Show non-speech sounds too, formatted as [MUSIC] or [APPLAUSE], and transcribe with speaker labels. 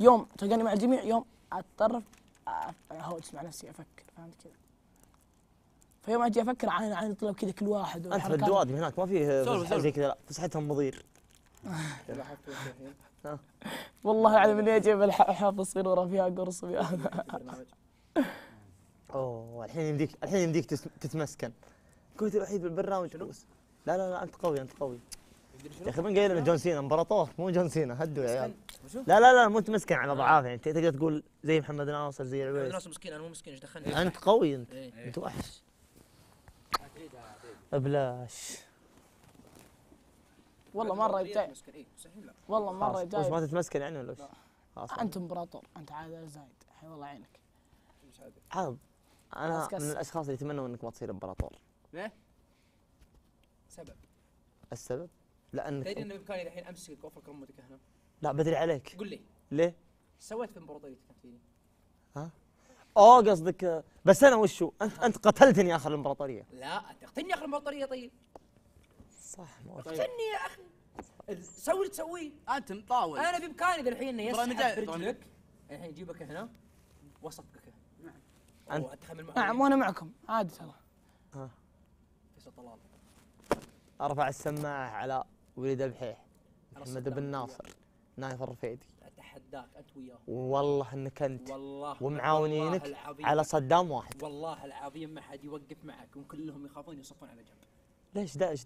Speaker 1: يوم تلقاني مع الجميع يوم أتطرف اهوجس مع نفسي أفكر فهمت كذا؟ فيوم أجي أفكر عن عن الطلاب كذا كل واحد
Speaker 2: أنت في. الدوادم هناك ما فيه فسحه. زي كذا لا فسحتهم مضير. [LAUGHS]
Speaker 1: والله العظيم اني أجيب الح- حافظ صغيره فيها قرص [LAUGHS]
Speaker 2: أوه الحين يمديك الحين يمديك تتمسكن. كنت الوحيد بالبرنامج. فلوس لا لا لا أنت قوي أنت قوي. يا أخي من قايل لنا جون سينا؟ امبراطور مو جون سينا هدوا يا عيال؟ لا لا لا مو انت مسكن على ضعاف يعني تقدر تقول زي محمد ناصر زي
Speaker 3: محمد
Speaker 2: عبيس
Speaker 3: ناصر مسكين أنا مو مسكين إيش دخلني؟
Speaker 2: أنت قوي أنت.
Speaker 3: إيه.
Speaker 2: أنت وحش. بلاش
Speaker 1: والله مرة جاي
Speaker 3: مسكين
Speaker 1: والله مرة
Speaker 2: خلاص. وش
Speaker 1: جاي
Speaker 2: ما تتمسكن يعني ولا وش؟ خلاص.
Speaker 1: أنت امبراطور أنت عاد زايد. حي والله عينك.
Speaker 2: عرض
Speaker 1: أنا.
Speaker 2: من الأشخاص اللي يتمنوا إنك ما تصير امبراطور
Speaker 3: سبب.
Speaker 2: السبب؟
Speaker 3: تدري
Speaker 2: لانك
Speaker 3: إن بامكاني الحين أمسك وافرك رمتك هنا؟
Speaker 2: لا بدري عليك.
Speaker 3: قل لي.
Speaker 2: ليه؟
Speaker 3: إيش سويت في امبراطوريتك فيني؟
Speaker 2: أوه قصدك بس أنا وشو؟ أنت أنت قتلتني آخر الإمبراطورية.
Speaker 3: لا تقتلني آخر الإمبراطورية طيب.
Speaker 2: صح ما
Speaker 3: اقتلني يا أخي. سوي اللي تسويه.
Speaker 4: أنت مطاول.
Speaker 3: أنا بإمكاني الحين انه يسحب
Speaker 4: طبعاً.
Speaker 3: برجلك الحين يجيبك هنا اتخمن معه
Speaker 1: نعم. وأنا معكم. عادي ترى.
Speaker 3: فيصل طلال
Speaker 2: أرفع السماعة على وليد البحيح محمد بن. ناصر نايف الرفيدي
Speaker 3: أتحداك أنت وياه
Speaker 2: والله إنك أنت.
Speaker 3: والله
Speaker 2: ومعاونينك
Speaker 3: والله
Speaker 2: على صدام واحد.
Speaker 3: والله العظيم ما حد يوقف معك وكلهم يخافون يصفون على جنب.
Speaker 2: ليش؟ ده إيش